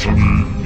to me.